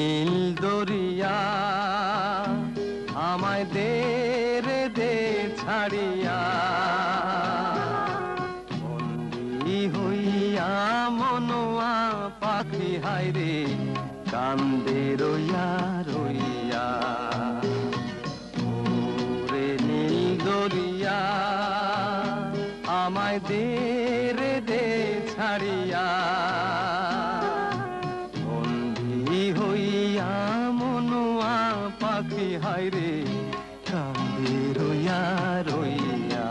নীল দরিয়া আমায় দে রে, দে ছাড়িয়া। বন্দি হইয়া মনোয়া পাখি হাইরে কান্দে রইয়া রই হাইরে কান্দে রইয়া রইয়া।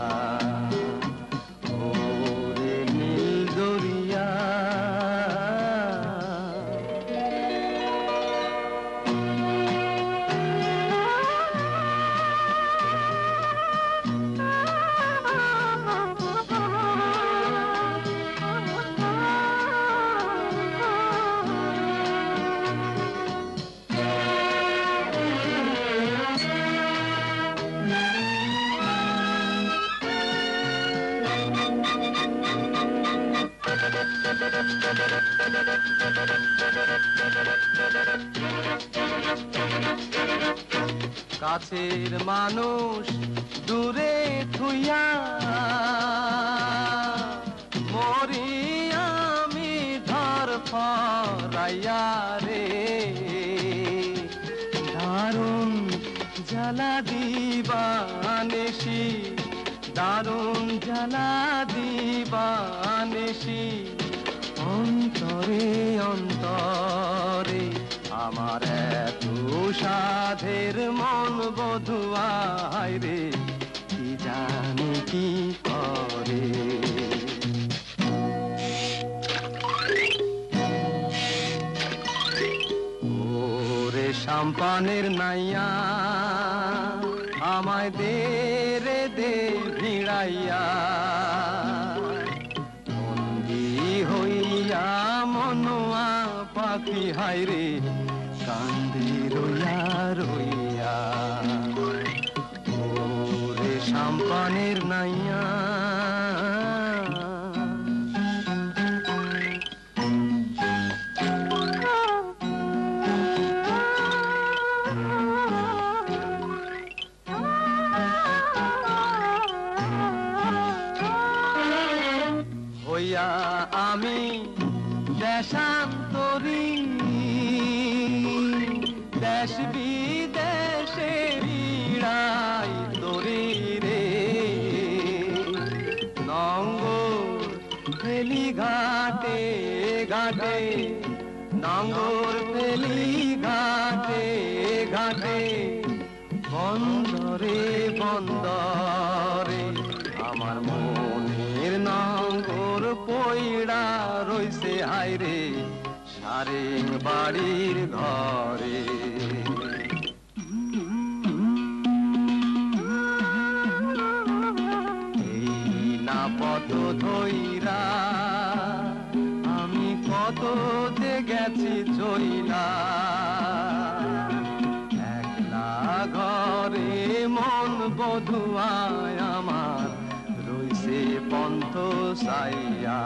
কাছের মানুষ দূরে থুইয়া মরি আমি ধর ফরাইয়া রে। দারুণ জ্বালা দিবানেশি, দারুণ জ্বালা দিবানেশি, অন্তরে অন্তরে আমার এত সাধের মন বধুয়াই রে, কি জানি কি করে? ওরে সাম্পানের নাইয়া, আমায় দে রে, দে ভিড়াইয়া। বন্দি হইয়া মনোয়া পাখি হাইরে কান্দি রইয়া রইয়া ওরে সাম্পানের নাইয়া ফেলি ঘাটে ঘাটে। নঙ্গর ফেলি ঘাটে ঘাটে। বন্দরে বন্দরে আমার মনের নাঙ্গর পইড়া রইছে হাইরে সারে বাড়ির ঘরে। পথ ধইরা, আমি কত যে গেছি চইলা। একলা ঘরে মন বধুয়ায় আমার রইছে পন্থ সাইয়া।